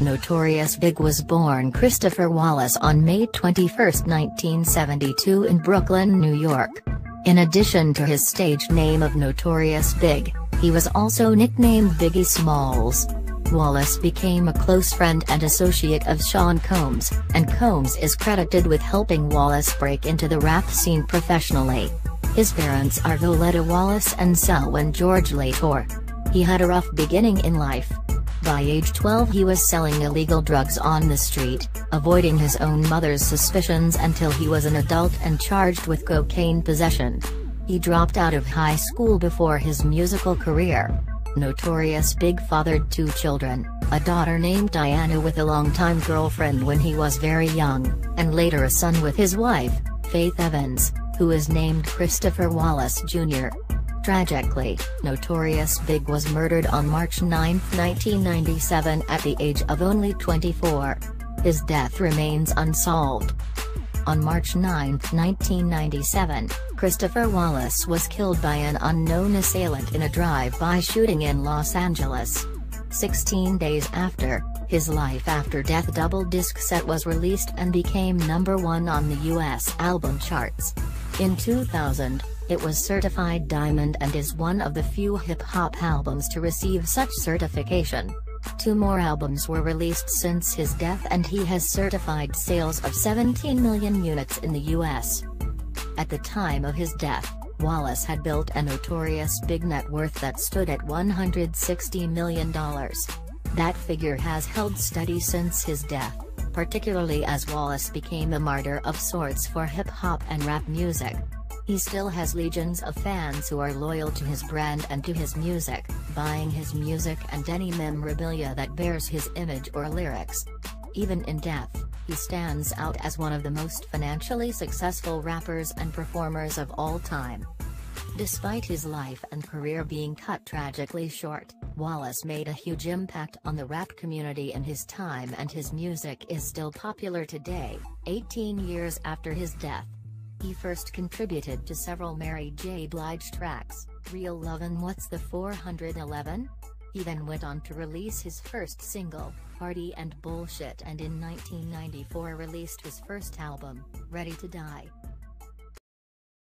Notorious Big was born Christopher Wallace on May 21, 1972 in Brooklyn, New York. In addition to his stage name of Notorious Big, he was also nicknamed Biggie Smalls. Wallace became a close friend and associate of Sean Combs, and Combs is credited with helping Wallace break into the rap scene professionally. His parents are Violetta Wallace and Selwyn George Latore. He had a rough beginning in life. By age 12 he was selling illegal drugs on the street, avoiding his own mother's suspicions until he was an adult and charged with cocaine possession. He dropped out of high school before his musical career. Notorious Big fathered two children, a daughter named Diana with a longtime girlfriend when he was very young, and later a son with his wife, Faith Evans, who is named Christopher Wallace Jr. Tragically, Notorious Big was murdered on March 9, 1997 at the age of only 24. His death remains unsolved. On March 9, 1997, Christopher Wallace was killed by an unknown assailant in a drive-by shooting in Los Angeles. Sixteen days after, his Life After Death double disc set was released and became number one on the US album charts. In 2000, it was certified diamond and is one of the few hip-hop albums to receive such certification. Two more albums were released since his death and he has certified sales of 17 million units in the US. At the time of his death, Wallace had built a notorious big net worth that stood at $160 million. That figure has held steady since his death, particularly as Wallace became a martyr of sorts for hip-hop and rap music. He still has legions of fans who are loyal to his brand and to his music, buying his music and any memorabilia that bears his image or lyrics. Even in death, he stands out as one of the most financially successful rappers and performers of all time. Despite his life and career being cut tragically short, Wallace made a huge impact on the rap community in his time and his music is still popular today, 18 years after his death. He first contributed to several Mary J. Blige tracks, Real Lovin' What's the 411? He then went on to release his first single, Party and Bullshit and in 1994 released his first album, Ready to Die.